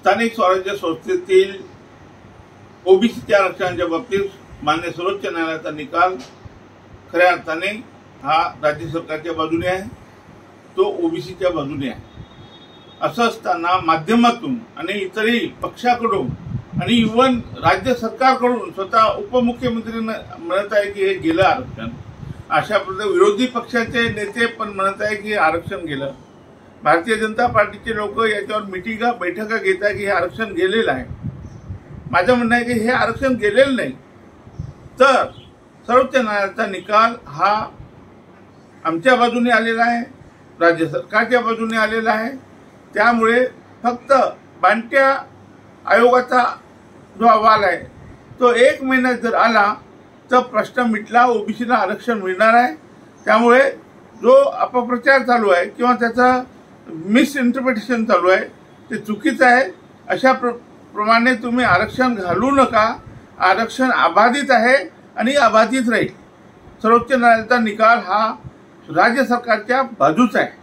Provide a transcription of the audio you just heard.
स्थानिक स्वराज्य संस्थेतील ओबीसीच्या आरक्षणाच्या बाबतीत मान्य सर्वोच्च न्यायालयाचा निकाल खऱ्या अर्थाने हा राज्य सरकारच्या बाजूने आहे. तो ओबीसीच्या बाजूने आहे. असं असताना माध्यमातून आणि इतरही पक्षाकडून आणि इव्हन राज्य सरकारकडून स्वतः उपमुख्यमंत्री म्हणत आहे की हे गेलं आरक्षण. अशा प्रकारे विरोधी पक्षाचे नेते पण म्हणत आहे की हे आरक्षण गेलं. भारतीय जनता पार्टीचे लोक याच्यावर मिटिंगा बैठका घेत आहे की हे आरक्षण गेलेलं आहे? माझं म्हणणं आहे की हे आरक्षण गेलेलं नाही. तर सर्वोच्च न्यायालयाचा निकाल हा आमच्या बाजूने आलेला आहे राज्य सरकारच्या बाजूने आलेला आहे. त्यामुळे फक्त बांट्या आयोगाचा जो अहवाल आहे तो एक महिन्यात जर आला तर प्रश्न मिटला ओबीसीला आरक्षण मिळणार आहे. त्यामुळे जो अपप्रचार चालू आहे किंवा त्याचा मिस इंटरप्रिटेशन चालू आहे. ते चुकीचं आहे. अशा प्र प्रमाणे तुम्ही आरक्षण घालू नका. आरक्षण अबाधित आहे आणि अबाधित राहील. सर्वोच्च न्यायालयाचा निकाल हा राज्य सरकारच्या बाजूचा आहे.